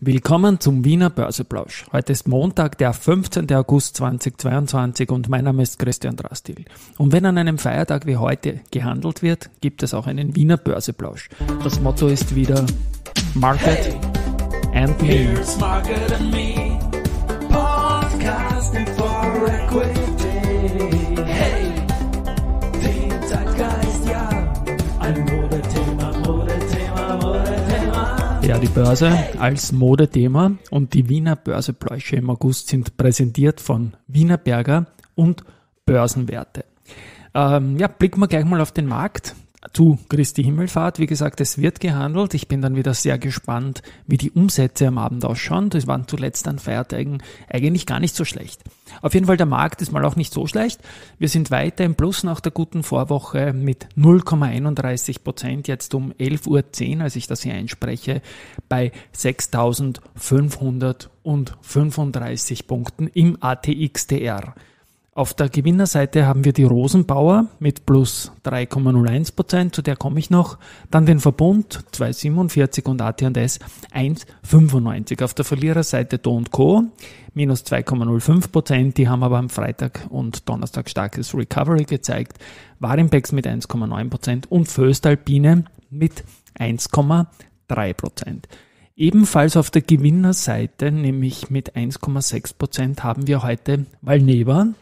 Willkommen zum Wiener Börseplausch. Heute ist Montag, der 15. August 2022 und mein Name ist Christian Drastil. Und wenn an einem Feiertag wie heute gehandelt wird, gibt es auch einen Wiener Börseplausch. Das Motto ist wieder Market and Me. Market and Me, podcasting for equity. Die Börse als Modethema und die Wiener Börsepläusche im August sind präsentiert von Wiener Berger und Börsenwerte. Ähm, ja, blicken wir gleich mal auf den Markt zu Christi Himmelfahrt. Wie gesagt, es wird gehandelt. Ich bin dann wieder sehr gespannt, wie die Umsätze am Abend ausschauen. Das waren zuletzt an Feiertagen eigentlich gar nicht so schlecht. Auf jeden Fall, der Markt ist mal auch nicht so schlecht. Wir sind weiter im Plus nach der guten Vorwoche mit 0,31 Prozent, jetzt um 11.10 Uhr, als ich das hier einspreche, bei 6.535 Punkten im ATXDR. Auf der Gewinnerseite haben wir die Rosenbauer mit plus 3,01 Prozent, zu der komme ich noch. Dann den Verbund 2,47 und AT&S 1,95. Auf der Verliererseite Do Co. minus 2,05 Prozent. Die haben aber am Freitag und Donnerstag starkes Recovery gezeigt. Warimpex mit 1,9 Prozent und Föstalpine mit 1,3 Prozent. Ebenfalls auf der Gewinnerseite, nämlich mit 1,6 Prozent, haben wir heute Valneva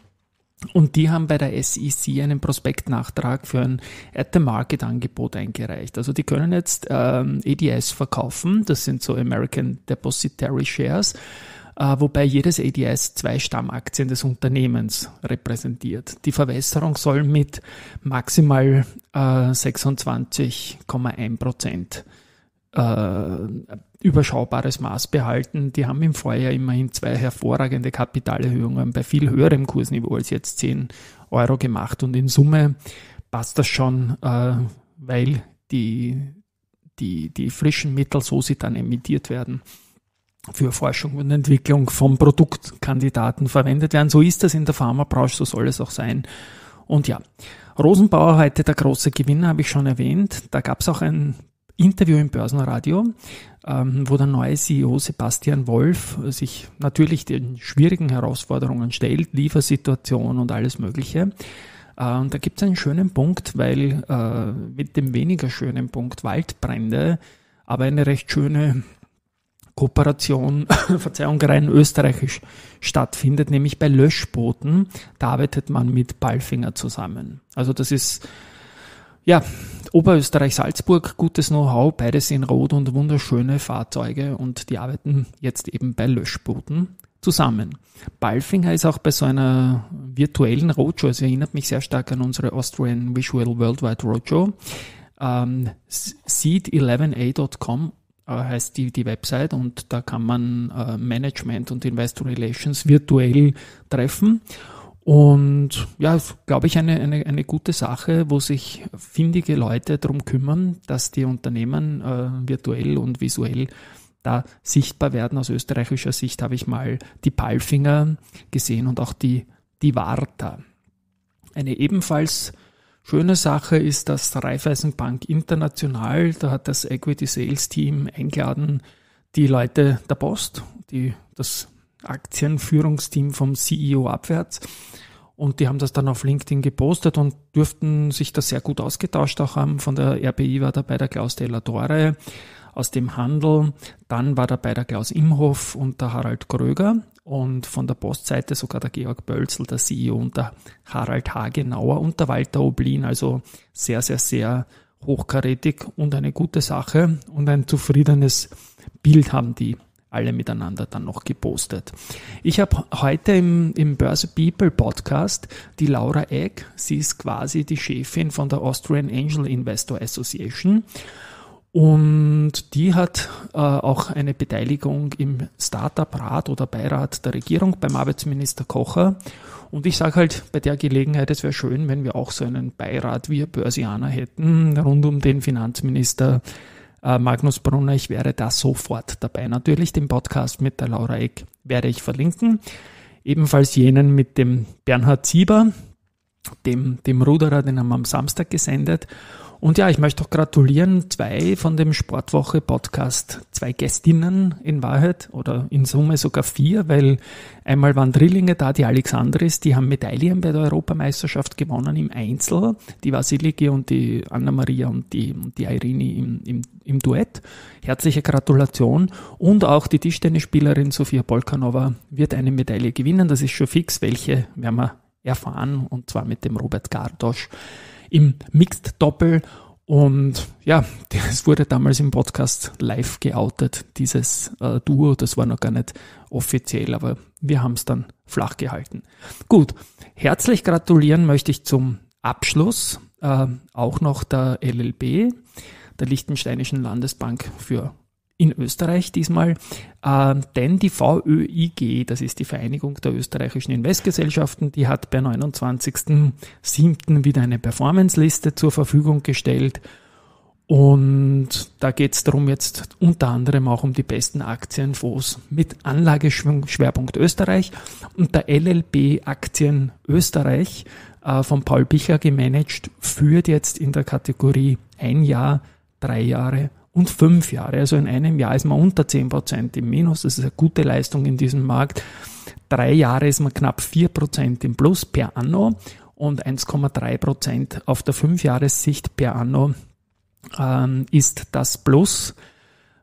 und die haben bei der SEC einen Prospektnachtrag für ein At-the-Market-Angebot eingereicht. Also die können jetzt ähm, ADS verkaufen, das sind so American Depository Shares, äh, wobei jedes ADS zwei Stammaktien des Unternehmens repräsentiert. Die Verwässerung soll mit maximal äh, 26,1 Prozent überschaubares Maß behalten. Die haben im Vorjahr immerhin zwei hervorragende Kapitalerhöhungen bei viel höherem Kursniveau als jetzt 10 Euro gemacht und in Summe passt das schon, äh, weil die, die, die frischen Mittel, so sie dann emittiert werden, für Forschung und Entwicklung von Produktkandidaten verwendet werden. So ist das in der Pharmabranche, so soll es auch sein. Und ja, Rosenbauer heute der große Gewinner, habe ich schon erwähnt. Da gab es auch ein Interview im Börsenradio, ähm, wo der neue CEO Sebastian Wolf sich natürlich den schwierigen Herausforderungen stellt, Liefersituation und alles Mögliche. Äh, und da gibt es einen schönen Punkt, weil äh, mit dem weniger schönen Punkt Waldbrände, aber eine recht schöne Kooperation, Verzeihung, rein österreichisch stattfindet, nämlich bei Löschbooten. Da arbeitet man mit Balfinger zusammen. Also das ist ja, Oberösterreich-Salzburg, gutes Know-how, beides in Rot und wunderschöne Fahrzeuge und die arbeiten jetzt eben bei Löschbooten zusammen. Balfinger ist auch bei so einer virtuellen Roadshow, es erinnert mich sehr stark an unsere Austrian Visual Worldwide Roadshow. Ähm, seed11a.com äh, heißt die, die Website und da kann man äh, Management und Investor Relations virtuell treffen. Und ja, glaube ich, eine, eine, eine gute Sache, wo sich findige Leute darum kümmern, dass die Unternehmen äh, virtuell und visuell da sichtbar werden. Aus österreichischer Sicht habe ich mal die Palfinger gesehen und auch die, die Warta. Eine ebenfalls schöne Sache ist das Raiffeisenbank International. Da hat das Equity Sales Team eingeladen, die Leute der Post, die das Aktienführungsteam vom CEO abwärts. Und die haben das dann auf LinkedIn gepostet und dürften sich da sehr gut ausgetauscht auch haben. Von der RBI war dabei der Klaus Della aus dem Handel. Dann war dabei der Klaus Imhoff und der Harald Gröger. Und von der Postseite sogar der Georg Bölzel, der CEO und der Harald Hagenauer und der Walter Oblin. Also sehr, sehr, sehr hochkarätig und eine gute Sache und ein zufriedenes Bild haben die alle miteinander dann noch gepostet. Ich habe heute im, im Börse People Podcast die Laura Egg, sie ist quasi die Chefin von der Austrian Angel Investor Association. Und die hat äh, auch eine Beteiligung im Startup-Rat oder Beirat der Regierung beim Arbeitsminister Kocher. Und ich sage halt bei der Gelegenheit, es wäre schön, wenn wir auch so einen Beirat wie Börsianer hätten, rund um den Finanzminister äh, Magnus Brunner, ich wäre da sofort dabei. Natürlich den Podcast mit der Laura Eck werde ich verlinken. Ebenfalls jenen mit dem Bernhard Sieber. Dem, dem Ruderer, den haben wir am Samstag gesendet. Und ja, ich möchte auch gratulieren, zwei von dem Sportwoche-Podcast, zwei Gästinnen in Wahrheit oder in Summe sogar vier, weil einmal waren Drillinge da, die Alexandris, die haben Medaillen bei der Europameisterschaft gewonnen im Einzel, die Vasiliki und die Anna-Maria und die, und die Irene im, im, im Duett. Herzliche Gratulation. Und auch die Tischtennisspielerin Sofia Polkanova wird eine Medaille gewinnen, das ist schon fix, welche werden wir erfahren, und zwar mit dem Robert Gardosch im Mixed Doppel. Und ja, es wurde damals im Podcast live geoutet, dieses äh, Duo. Das war noch gar nicht offiziell, aber wir haben es dann flach gehalten. Gut, herzlich gratulieren möchte ich zum Abschluss äh, auch noch der LLB, der Liechtensteinischen Landesbank für in Österreich diesmal, äh, denn die VÖIG, das ist die Vereinigung der österreichischen Investgesellschaften, die hat per 29.07. wieder eine Performance-Liste zur Verfügung gestellt. Und da geht es darum jetzt unter anderem auch um die besten Aktienfonds mit Anlageschwerpunkt Österreich. Und der LLB Aktien Österreich äh, von Paul Bicher gemanagt führt jetzt in der Kategorie ein Jahr, drei Jahre und fünf Jahre. Also in einem Jahr ist man unter zehn Prozent im Minus. Das ist eine gute Leistung in diesem Markt. Drei Jahre ist man knapp vier Prozent im Plus per Anno und 1,3 Prozent auf der Fünfjahressicht per Anno ähm, ist das Plus.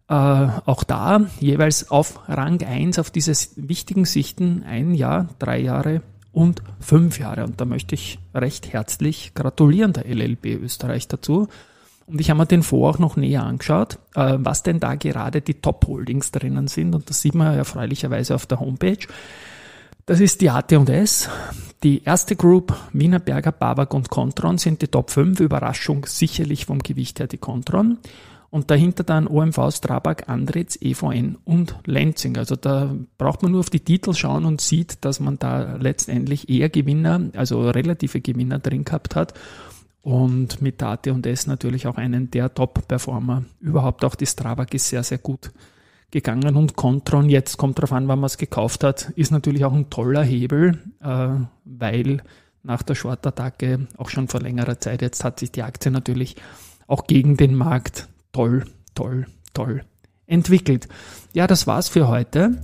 Äh, auch da jeweils auf Rang 1 auf diese wichtigen Sichten ein Jahr, drei Jahre und fünf Jahre. Und da möchte ich recht herzlich gratulieren der LLB Österreich dazu. Und ich habe mir den Fonds auch noch näher angeschaut, äh, was denn da gerade die Top-Holdings drinnen sind. Und das sieht man erfreulicherweise auf der Homepage. Das ist die AT&S. Die erste Group, Wienerberger, Babak und Contron sind die Top 5. Überraschung sicherlich vom Gewicht her die Contron. Und dahinter dann OMV, Strabag, Andritz, EVN und Lenzing. Also da braucht man nur auf die Titel schauen und sieht, dass man da letztendlich eher Gewinner, also relative Gewinner drin gehabt hat und mit der AT&S natürlich auch einen der Top-Performer. Überhaupt auch die Strabag ist sehr, sehr gut gegangen und Contron, jetzt kommt darauf an, wann man es gekauft hat, ist natürlich auch ein toller Hebel, äh, weil nach der Short-Attacke auch schon vor längerer Zeit, jetzt hat sich die Aktie natürlich auch gegen den Markt toll, toll, toll entwickelt. Ja, das war's für heute.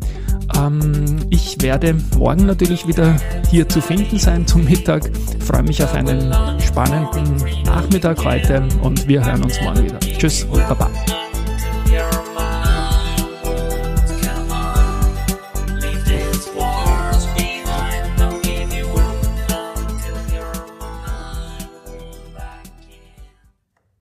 Ähm, ich werde morgen natürlich wieder hier zu finden sein zum Mittag. Freue mich auf einen spannenden Nachmittag heute und wir hören uns morgen wieder. Tschüss und Baba.